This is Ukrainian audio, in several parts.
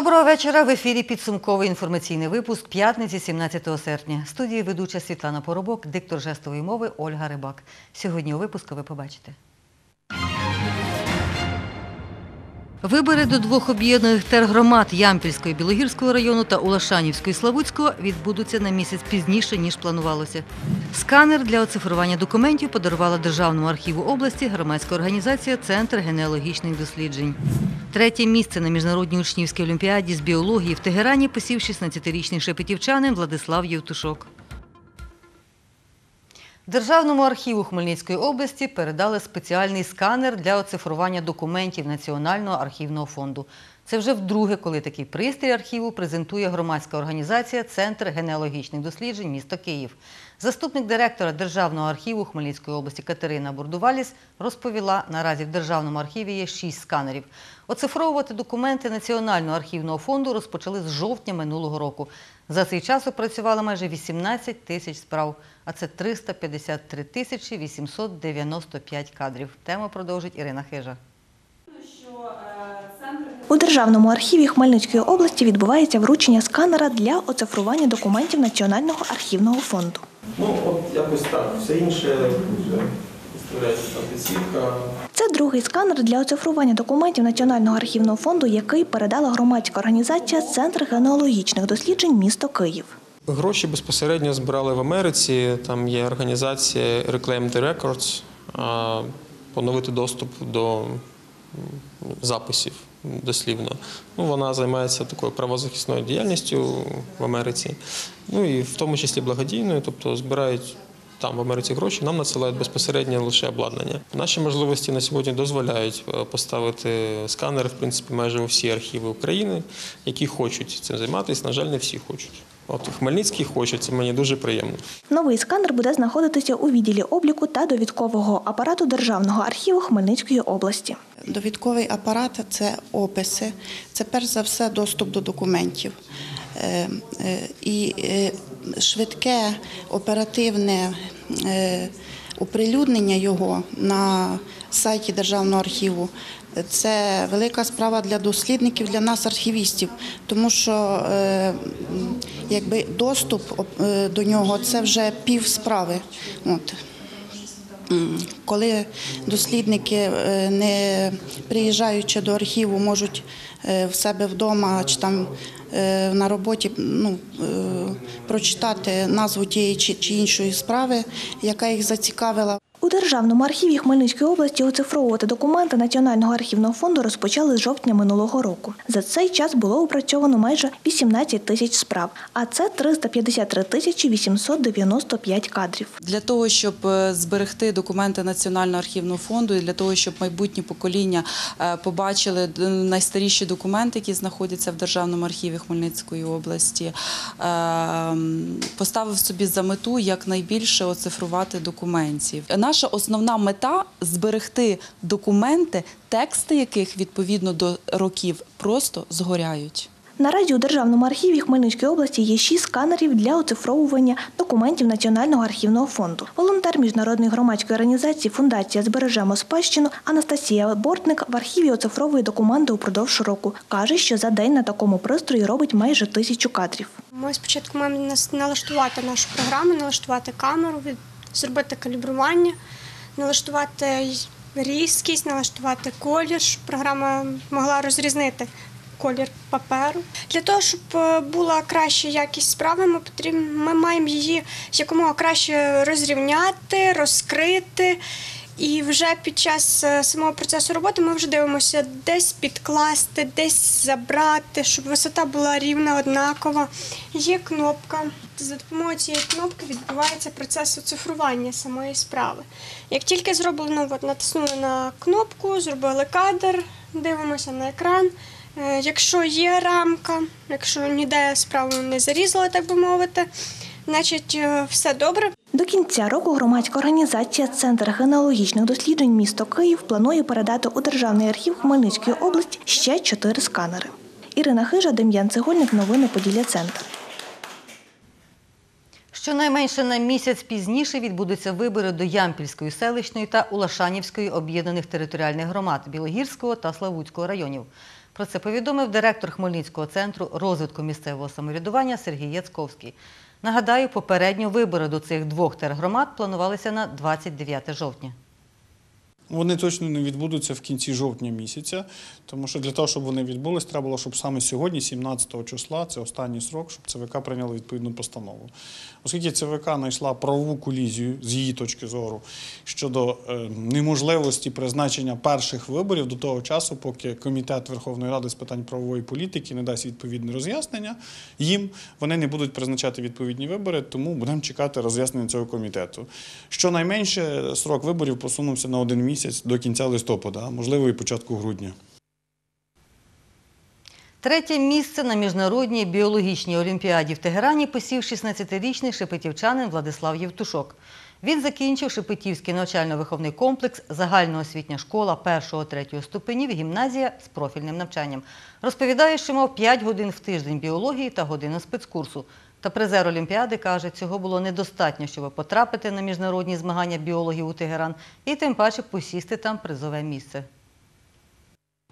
Доброго вечора. В ефірі підсумковий інформаційний випуск п'ятниці 17 серпня. Студії ведуча Світлана Поробок, диктор жестової мови Ольга Рибак. Сьогодні у випуску ви побачите. Вибори до двох об'єднаних тергромад Ямпільського і Білогірського району та Улашанівського і Славутського відбудуться на місяць пізніше, ніж планувалося. Сканер для оцифрування документів подарувала Державному архіву області громадська організація Центр генеалогічних досліджень. Третє місце на міжнародній учнівській олімпіаді з біології в Тегерані посів 16-річний шепетівчанин Владислав Євтушок. Державному архіву Хмельницької області передали спеціальний сканер для оцифрування документів Національного архівного фонду. Це вже вдруге, коли такий пристрій архіву презентує громадська організація Центр генеалогічних досліджень місто Київ. Заступник директора Державного архіву Хмельницької області Катерина Бурдуваліс розповіла, наразі в Державному архіві є шість сканерів. Оцифровувати документи Національного архівного фонду розпочали з жовтня минулого року. За цей час опрацювали майже 18 тисяч справ, а це 353 тисячі 895 кадрів. Тему продовжить Ірина Хижа. У Державному архіві Хмельницької області відбувається вручення сканера для оцифрування документів Національного архівного фонду. Ну, от якось так. Все інше вже. Це другий сканер для оцифрування документів Національного архівного фонду, який передала громадська організація Центр генеалогічних досліджень місто Київ. Гроші безпосередньо збирали в Америці. Там є організація Reclaim the Records, поновити доступ до записів дослівно. Ну, вона займається такою правозахисною діяльністю в Америці, ну і в тому числі благодійною, тобто збирають. Там в Америці гроші нам надсилають безпосередньо лише обладнання. Наші можливості на сьогодні дозволяють е, поставити сканери, в принципі, майже у всі архіви України, які хочуть цим займатися. На жаль, не всі хочуть. От Хмельницький хоче, це мені дуже приємно. Новий сканер буде знаходитися у відділі обліку та довідкового апарату Державного архіву Хмельницької області. Довідковий апарат це описи, це перш за все доступ до документів. Е, е, І швидке оперативне е, оприлюднення його на сайті Державного архіву. Це велика справа для дослідників, для нас, архівістів, тому що е, якби доступ е, до нього це вже пів справи. От. Коли дослідники, е, не приїжджаючи до архіву, можуть е, в себе вдома чи там е, на роботі ну, прочитати назву тієї чи іншої справи, яка їх зацікавила. У Державному архіві Хмельницької області оцифровувати документи Національного архівного фонду розпочали з жовтня минулого року. За цей час було опрацьовано майже 18 тисяч справ, а це 353 тисячі 895 кадрів. Для того, щоб е, зберегти документи Національного архівного фонду і для того, щоб майбутні покоління е, побачили найстаріші документи, які знаходяться в Державному архіві Хмельницької області, е, поставив собі за мету якнайбільше оцифрувати документів. Наша основна мета зберегти документи, тексти яких відповідно до років просто згоряють. Наразі у Державному архіві Хмельницької області є шість сканерів для оцифровування документів Національного архівного фонду. Волонтер міжнародної громадської організації Фундація Збережемо спадщину Анастасія Бортник в архіві оцифровує документи упродовж року. Каже, що за день на такому пристрої робить майже тисячу кадрів. Ми спочатку маємо налаштувати нашу програму, налаштувати камеру, зробити калібрування, налаштувати різкість, налаштувати колір, щоб програма могла розрізнити колір паперу. Для того, щоб е, була краща якість справи, ми потрібно, ми маємо її якомога краще розрівняти, розкрити. І вже під час е, самого процесу роботи ми вже дивимося, десь підкласти, десь забрати, щоб висота була рівна, однакова. Є кнопка. За допомогою цієї кнопки відбувається процес оцифрування самої справи. Як тільки зроблено, от, натиснули на кнопку, зробили кадр, дивимося на екран. Е, Якщо є рамка, якщо ніде справу не зарізали, так би мовити, значить е, все добре. До кінця року громадська організація Центр генеалогічних досліджень місто Київ планує передати у Державний архів Хмельницької області ще чотири сканери. Ірина Хижа, Дем'ян Цегольник, новини Поділля Центр. Щонайменше на місяць пізніше відбудуться вибори до Ямпільської селищної та Улашанівської об'єднаних територіальних громад Білогірського та Славутського районів. Про це повідомив директор Хмельницького центру розвитку місцевого самоврядування Сергій Яцковський. Нагадаю, попередньо вибори до цих двох тергромад планувалися на 29 жовтня. Вони точно не відбудуться в кінці жовтня місяця, тому що для того, щоб вони відбулись, треба було, щоб саме сьогодні, 17 числа, це останній срок, щоб ЦВК прийняло відповідну постанову. Оскільки ЦВК знайшла правову колізію з її точки зору щодо е, неможливості призначення перших виборів до того часу, поки комітет Верховної Ради з питань правової політики не дасть відповідне роз'яснення їм, вони не будуть призначати відповідні вибори, тому будемо чекати роз'яснення цього комітету. Щонайменше срок виборів посунувся на один місяць до кінця листопада, а можливо і початку грудня. Третє місце на міжнародній біологічній олімпіаді в Тегерані посів 16-річний шепетівчанин Владислав Євтушок. Він закінчив Шепетівський навчально-виховний комплекс, загальноосвітня школа 1-3 ступенів, гімназія з профільним навчанням. Розповідає, що мав 5 годин в тиждень біології та годину спецкурсу. Та призер Олімпіади каже, цього було недостатньо, щоб потрапити на міжнародні змагання біологів у Тегеран і тим паче посісти там призове місце.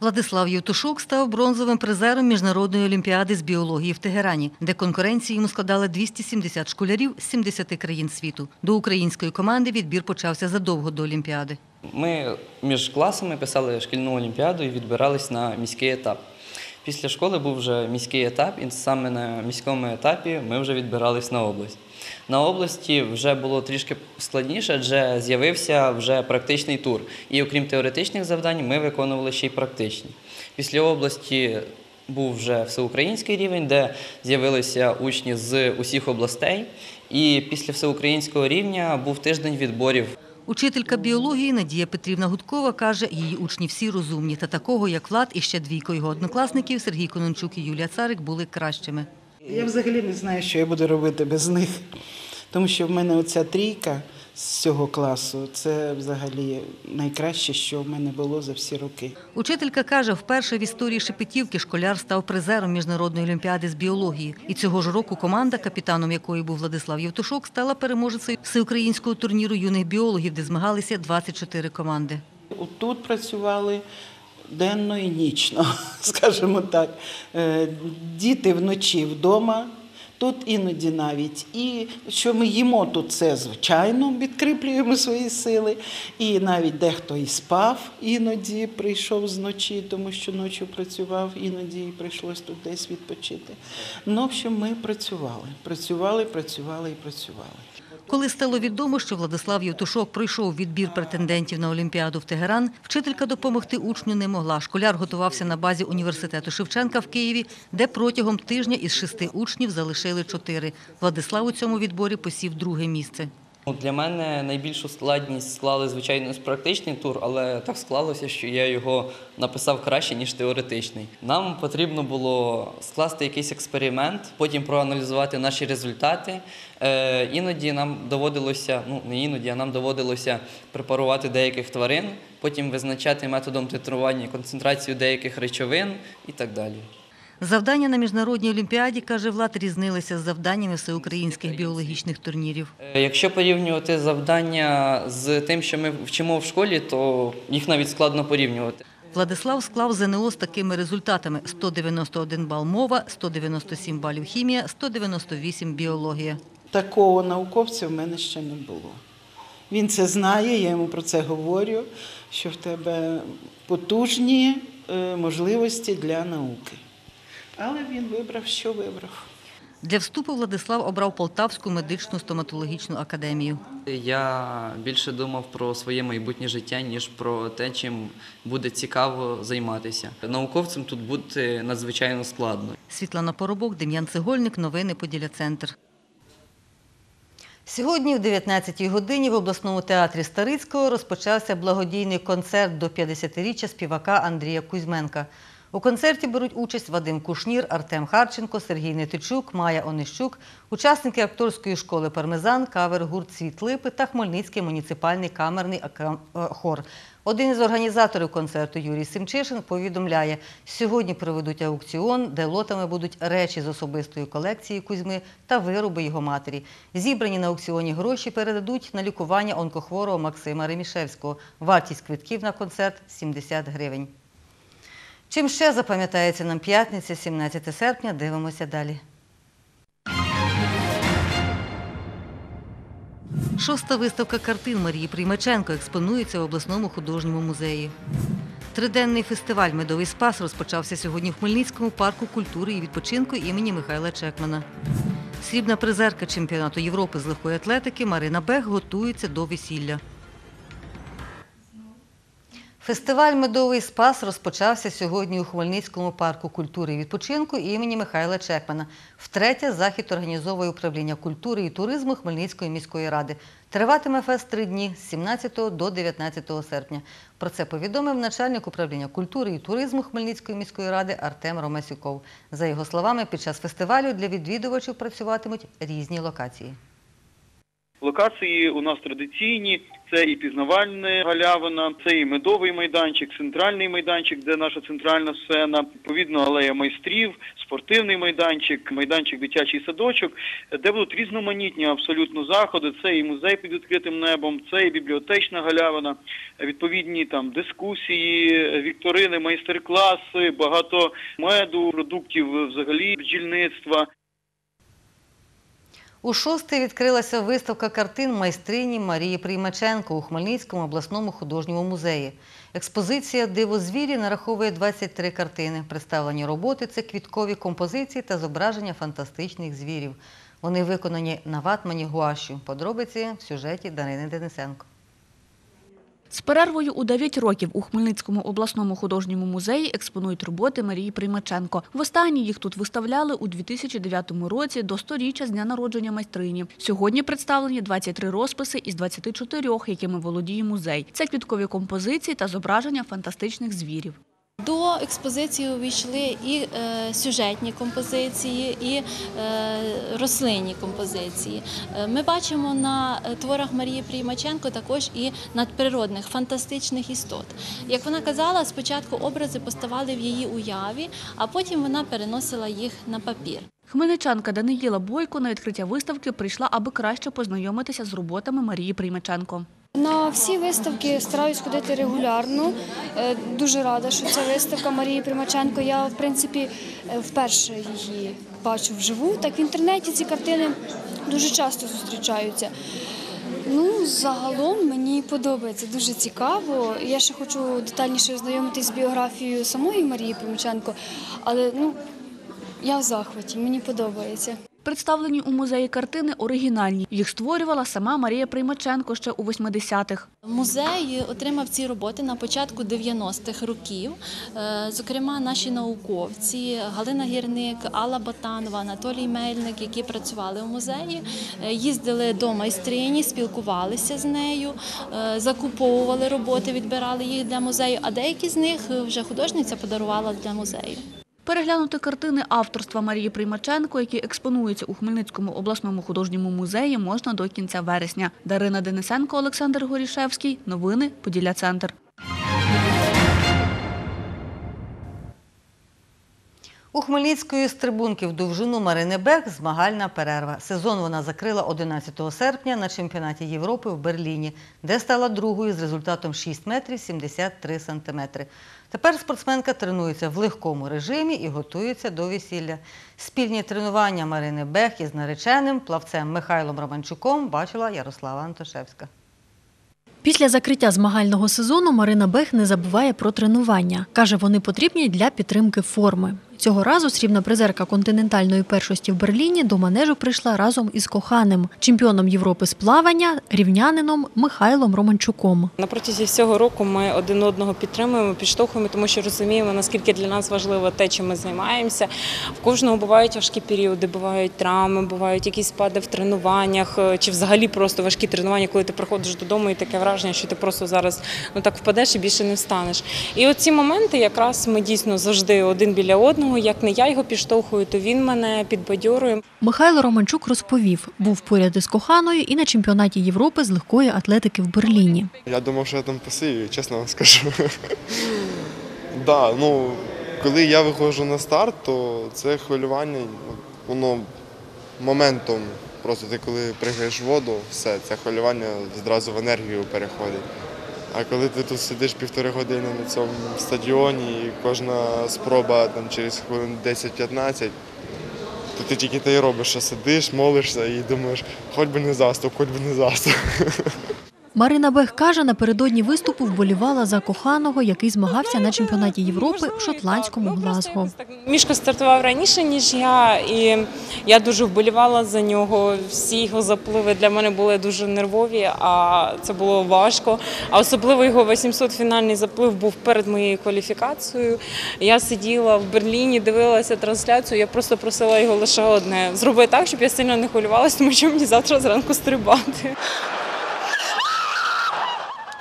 Владислав Євтушок став бронзовим призером міжнародної олімпіади з біології в Тегерані, де конкуренції йому складали 270 школярів з 70 країн світу. До української команди відбір почався задовго до Олімпіади. Ми між класами писали шкільну олімпіаду і відбирались на міський етап. Після школи був вже міський етап, і саме на міському етапі ми вже відбирались на область. На області вже було трішки складніше, адже з'явився вже практичний тур. І окрім теоретичних завдань, ми виконували ще й практичні. Після області був вже всеукраїнський рівень, де з'явилися учні з усіх областей. І після всеукраїнського рівня був тиждень відборів Учителька біології Надія Петрівна Гудкова каже, її учні всі розумні, та такого, як Влад і ще двійко його однокласників Сергій Конончук і Юлія Царик були кращими. Я взагалі не знаю, що я буду робити без них. Тому що в мене оця трійка з цього класу це взагалі найкраще, що в мене було за всі роки. Учителька каже, вперше в історії Шепетівки школяр став призером міжнародної олімпіади з біології. І цього ж року команда, капітаном якої був Владислав Євтушок, стала переможецею всеукраїнського турніру юних біологів, де змагалися 24 команди. Тут працювали денно і нічно, скажімо так. Е, Діти вночі вдома. Тут іноді навіть і що ми їмо тут це звичайно підкріплюємо свої сили. І навіть дехто і спав іноді прийшов зночі, тому що ночі працював, іноді і прийшлось тут десь відпочити. Ну, в общем, ми працювали, працювали, працювали і працювали. Коли стало відомо, що Владислав Євтушок пройшов відбір претендентів на Олімпіаду в Тегеран, вчителька допомогти учню не могла. Школяр готувався на базі університету Шевченка в Києві, де протягом тижня із шести учнів залишили чотири. Владислав у цьому відборі посів друге місце. Ну, Для мене найбільшу складність склали, звичайно, практичний тур, але так склалося, що я його написав краще, ніж теоретичний. Нам потрібно було скласти якийсь експеримент, потім проаналізувати наші результати. Е, іноді нам доводилося, ну не іноді, а нам доводилося препарувати деяких тварин, потім визначати методом титрування концентрацію деяких речовин і так далі. Завдання на міжнародній олімпіаді, каже Влад, різнилися з завданнями всеукраїнських біологічних турнірів. Е, Якщо порівнювати завдання з тим, що ми вчимо в школі, то їх навіть складно порівнювати. Владислав склав ЗНО з такими результатами: 191 бал мова, 197 балів хімія, 198 біологія. Такого науковця в мене ще не було. Він це знає, я йому про це говорю, що в тебе потужні е, можливості для науки. Але він вибрав, що вибрав. Для вступу Владислав обрав Полтавську медичну стоматологічну академію. Я більше думав про своє майбутнє життя, ніж про те, чим буде цікаво займатися. Науковцем тут бути надзвичайно складно. Світлана Поробок, Дем'ян Цегольник, новини Поділя Центр. Сьогодні в 19-й годині в обласному театрі Старицького розпочався благодійний концерт до 50-річчя співака Андрія Кузьменка. У концерті беруть участь Вадим Кушнір, Артем Харченко, Сергій Нетичук, Майя Онищук, учасники акторської школи «Пармезан», кавер-гурт «Цвіт липи» та Хмельницький муніципальний камерний е, хор. Один із організаторів концерту Юрій Семчишин повідомляє, сьогодні проведуть аукціон, де лотами будуть речі з особистої колекції Кузьми та вироби його матері. Зібрані на аукціоні гроші передадуть на лікування онкохворого Максима Ремішевського. Вартість квитків на концерт – 70 гривень. Чим ще запам'ятається нам п'ятниця, 17 серпня, дивимося далі. Шоста виставка картин Марії Приймаченко експонується в обласному художньому музеї. Триденний фестиваль Медовий спас розпочався сьогодні в Хмельницькому парку культури і відпочинку імені Михайла Чекмана. Срібна призерка чемпіонату Європи з легкої атлетики Марина Бех готується до весілля. Фестиваль Медовий спас розпочався сьогодні у Хмельницькому парку культури і відпочинку імені Михайла Чекмана. Втретє захід організовує управління культури і туризму Хмельницької міської ради. Триватиме фест три дні з 17 до 19 серпня. Про це повідомив начальник управління культури і туризму Хмельницької міської ради Артем Ромасюков. За його словами, під час фестивалю для відвідувачів працюватимуть різні локації. Локації у нас традиційні. Це і пізнавальна галявина, це і медовий майданчик, центральний майданчик, де наша центральна сцена, відповідно алея майстрів, спортивний майданчик, майданчик дитячий садочок, де будуть різноманітні абсолютно заходи. Це і музей під відкритим небом, це і бібліотечна галявина, відповідні там дискусії, вікторини, майстер-класи, багато меду, продуктів взагалі бджільництва. У шостий відкрилася виставка картин майстрині Марії Приймаченко у Хмельницькому обласному художньому музеї. Експозиція Диво звірі нараховує 23 картини. Представлені роботи це квіткові композиції та зображення фантастичних звірів. Вони виконані на ватмані гуашю. Подробиці в сюжеті Дарини Денисенко. З перервою у 9 років у Хмельницькому обласному художньому музеї експонують роботи Марії Приймаченко. Востаннє їх тут виставляли у 2009 році до 100-річчя з дня народження майстрині. Сьогодні представлені 23 розписи із 24, якими володіє музей. Це квіткові композиції та зображення фантастичних звірів. До експозиції увійшли і е, сюжетні композиції, і е, рослинні композиції. Е, Ми бачимо на творах Марії Приймаченко також і надприродних фантастичних істот. Як вона казала, спочатку образи поставали в її уяві, а потім вона переносила їх на папір. Хмельничанка Даниїла Бойко на відкриття виставки прийшла, аби краще познайомитися з роботами Марії Приймаченко. На всі виставки стараюсь ходити регулярно. Е, Дуже рада, що це виставка Марії Примаченко. Я, в принципі, е, вперше її бачу вживу. Так в інтернеті ці картини дуже часто зустрічаються. Ну, загалом мені подобається, дуже цікаво. Я ще хочу детальніше ознайомитись з біографією самої Марії Примаченко, але ну, я в захваті, мені подобається. Представлені у музеї картини оригінальні. Їх створювала сама Марія Приймаченко ще у 80-х. Музей отримав ці роботи на початку 90-х років. Е, Зокрема, наші науковці Галина Гірник, Алла Ботанова, Анатолій Мельник, які працювали у музеї, е, їздили до майстрині, спілкувалися з нею, е, закуповували роботи, відбирали їх для музею. А деякі з них вже художниця подарувала для музею. Переглянути картини авторства Марії Приймаченко, які експонуються у Хмельницькому обласному художньому музеї, можна до кінця вересня. Дарина Денисенко, Олександр Горішевський. Новини Поділля Центр. У Хмельницької стрибунки в довжину Марини Бек змагальна перерва. Сезон вона закрила 11 серпня на чемпіонаті Європи в Берліні, де стала другою з результатом 6 метрів 73 сантиметри. Тепер спортсменка тренується в легкому режимі і готується до весілля. Спільні тренування Марини Бех із нареченим плавцем Михайлом Романчуком бачила Ярослава Антошевська. Після закриття змагального сезону Марина Бех не забуває про тренування. Каже, вони потрібні для підтримки форми. Цього разу срібна призерка континентальної першості в Берліні до манежу прийшла разом із коханим, чемпіоном Європи з плавання, рівнянином Михайлом Романчуком. На протязі всього року ми один одного підтримуємо, підштовхуємо, тому що розуміємо, наскільки для нас важливо те, чим ми займаємося. В кожного бувають важкі періоди, бувають травми, бувають якісь спади в тренуваннях, е, чи взагалі просто важкі тренування, коли ти приходиш додому і таке враження, що ти просто зараз ну так впадеш і більше не встанеш. І оці моменти якраз ми дійсно завжди один біля одного. Як не я його підштовхую, то він мене підбадьорує. Михайло Романчук розповів, був поряд із коханою і на чемпіонаті Європи з легкої атлетики в Берліні. Я думав, що я там посію, чесно вам скажу. да, ну, коли я виходжу на старт, то це хвилювання, воно моментом. Просто ти коли пригаєш воду, все, це хвилювання зразу в енергію переходить. А коли ти тут сидиш півтори години на цьому стадіоні, і кожна спроба там через хвилин 10-15, то ти тільки те й робиш, що сидиш, молишся і думаєш, хоч би не заступ, хоч би не заступ. Марина Бех каже, напередодні виступу вболівала за коханого, який змагався на чемпіонаті Європи в шотландському Глазго. Мішко стартував раніше, ніж я, і я дуже вболівала за нього. Всі його запливи для мене були дуже нервові, а це було важко. А особливо його 800 фінальний заплив був перед моєю кваліфікацією. Я сиділа в Берліні, дивилася трансляцію. Я просто просила його лише одне: зроби так, щоб я сильно не хвилювалася, тому що мені завтра зранку стрибати.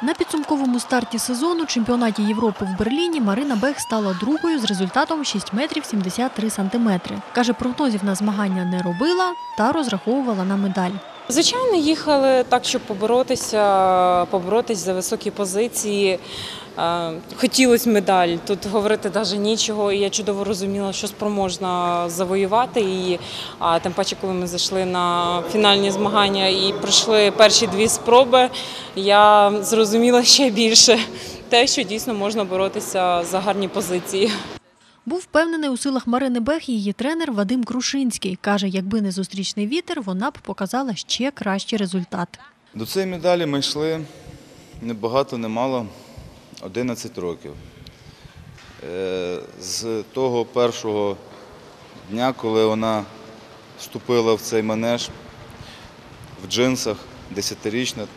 На підсумковому старті сезону чемпіонаті Європи в Берліні Марина Бех стала другою з результатом 6 метрів 73 сантиметри. Каже, прогнозів на змагання не робила та розраховувала на медаль. Звичайно, їхали так, щоб поборотися, поборотися за високі позиції. Е, Хотілося медаль. Тут говорити навіть нічого. І я чудово розуміла, що спроможна завоювати її. А тим паче, коли ми зайшли на фінальні змагання і пройшли перші дві спроби, я зрозуміла ще більше те, що дійсно можна боротися за гарні позиції. Був впевнений у силах Марини Бех її тренер Вадим Крушинський. Каже, якби не зустрічний вітер, вона б показала ще кращий результат. До цієї медалі ми йшли не багато, не мало 11 років. Е, З того першого дня, коли вона вступила в цей манеж в джинсах, десятирічна,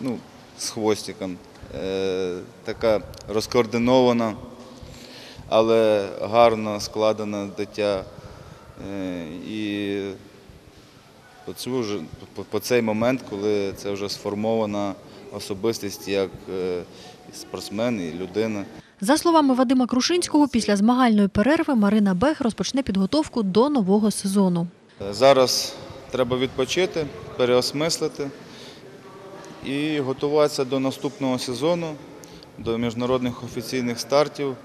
ну, з хвостиком, е, така розкоординована, але гарно складена дитя. Е, І по, цю по, цей момент, коли це вже сформована особистість як е, спортсмен і людина. За словами Вадима Крушинського, після змагальної перерви Марина Бех розпочне підготовку до нового сезону. Е, Зараз треба відпочити, переосмислити і готуватися до наступного сезону, до міжнародних офіційних стартів.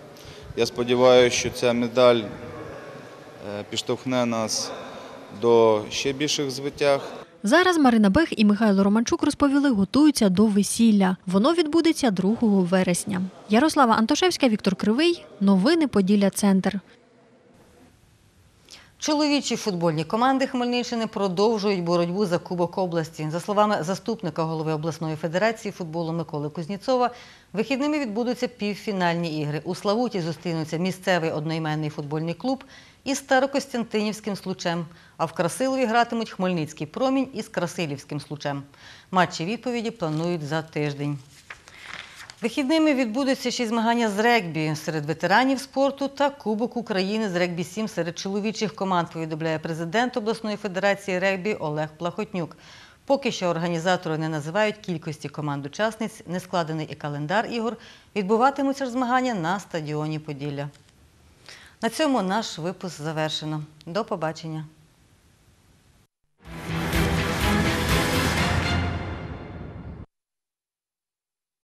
Я сподіваюся, що ця медаль е, підштовхне нас до ще більших звитяг. Зараз Марина Бех і Михайло Романчук розповіли, готуються до весілля. Воно відбудеться 2 вересня. Ярослава Антошевська, Віктор Кривий. Новини Поділля Центр. Чоловічі футбольні команди Хмельниччини продовжують боротьбу за Кубок області. За словами заступника голови обласної федерації футболу Миколи Кузніцова, вихідними відбудуться півфінальні ігри. У Славуті зустрінуться місцевий одноіменний футбольний клуб із Старокостянтинівським случем, а в Красилові гратимуть Хмельницький промінь із Красилівським случем. Матчі відповіді планують за тиждень. Вихідними відбудуться ще й змагання з регбі серед ветеранів спорту та Кубок України з регбі-7 серед чоловічих команд, повідомляє президент обласної федерації регбі Олег Плахотнюк. Поки що організатори не називають кількості команд-учасниць, не складений і календар ігор. Відбуватимуться ж змагання на стадіоні Поділля. На цьому наш випуск завершено. До побачення.